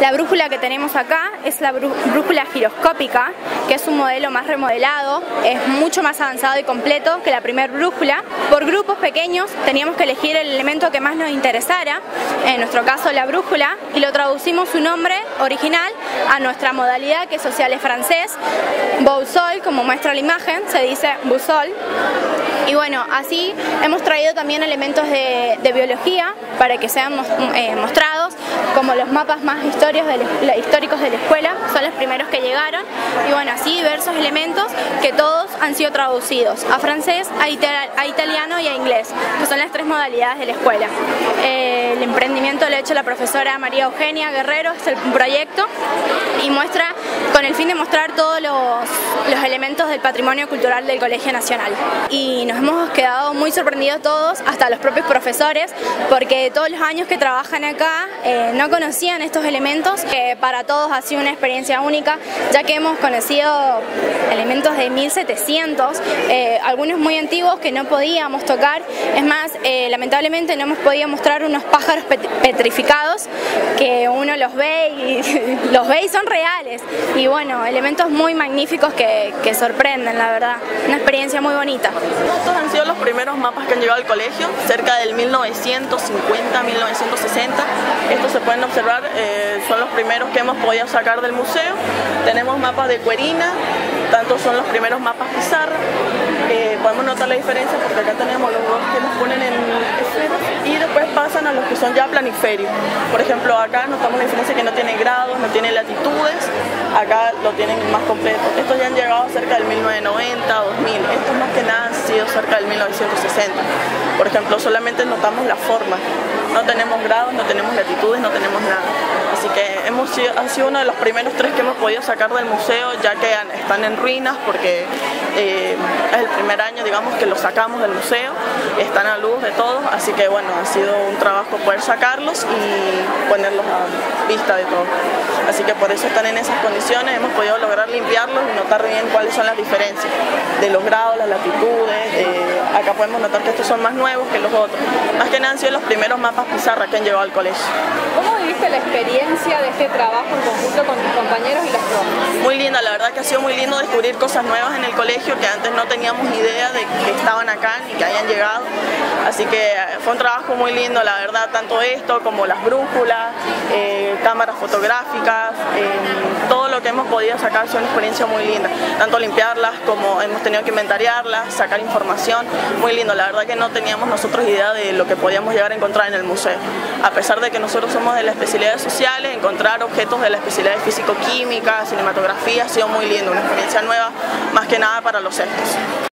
La brújula que tenemos acá es la brújula giroscópica, que es un modelo más remodelado, es mucho más avanzado y completo que la primera brújula. Por grupos pequeños teníamos que elegir el elemento que más nos interesara, en nuestro caso la brújula, y lo traducimos su nombre original a nuestra modalidad que es sociales francés. Boussole, como muestra la imagen, se dice boussole. Y bueno, así hemos traído también elementos de, biología para que sean eh, mostrados, como los mapas más históricos de, la, históricos de la escuela, son los primeros que llegaron. Y bueno, así diversos elementos que todos han sido traducidos a francés, a, italiano y a inglés, que son las tres modalidades de la escuela. Eh, el emprendimiento lo ha hecho la profesora María Eugenia Guerrero, es el proyecto, y muestra con el fin de mostrar todos los, los elementos del patrimonio cultural del Colegio Nacional. Y nos hemos quedado muy sorprendidos todos, hasta los propios profesores, porque todos los años que trabajan acá eh, no conocían estos elementos, que para todos ha sido una experiencia única, ya que hemos conocido elementos de 1700, eh, algunos muy antiguos que no podíamos tocar, es más, eh, lamentablemente no hemos podido mostrar unos pájaros petrificados que uno los ve y los ve y son reales, y bueno, elementos muy magníficos que, que sorprenden, la verdad, una experiencia muy bonita. Estos han sido los primeros mapas que han llegado al colegio, cerca del 1950, 1960. Estos se pueden observar, eh, son los primeros que hemos podido sacar del museo. Tenemos mapas de cuerina, tanto son los primeros mapas pizarra. Eh, podemos notar la diferencia porque acá tenemos los dos que nos ponen en esferas y después pasan a los que son ya planiferios. Por ejemplo, acá notamos la diferencia que no tiene grados, no tiene latitudes, acá lo tienen más completo. Estos ya han llegado cerca del 1990, 2000. Estos más que nada han sido cerca del 1960. Por ejemplo, solamente notamos la forma. No tenemos grados, no tenemos latitudes, no tenemos nada. Así que hemos sido, han sido uno de los primeros tres que hemos podido sacar del museo, ya que están en ruinas, porque eh, es el primer año, digamos, que los sacamos del museo, están a luz de todos, así que bueno, ha sido un trabajo poder sacarlos y ponerlos a vista de todos. Así que por eso están en esas condiciones, hemos podido lograr limpiarlos y notar bien cuáles son las diferencias de los grados, las latitudes, acá podemos notar que estos son más nuevos que los otros. Más que nada han sido los primeros mapas pizarra que han llevado al colegio. ¿Cómo viviste la experiencia de este trabajo en conjunto con tus compañeros y los profes? Muy linda, la verdad que ha sido muy lindo descubrir cosas nuevas en el colegio que antes no teníamos idea de que estaban acá ni que hayan llegado. Así que eh, fue un trabajo muy lindo, la verdad, tanto esto como las brújulas, eh, cámaras fotográficas, eh, todo lo que hemos podido sacar ha una experiencia muy linda. Tanto limpiarlas como hemos tenido que inventariarlas, sacar información, muy lindo. La verdad que no teníamos nosotros idea de lo que podíamos llegar a encontrar en el museo. A pesar de que nosotros somos de las especialidades sociales, encontrar objetos de la especialidad de físico-química, cinematografía, ha sido muy lindo, una experiencia nueva, más que nada para los sextos.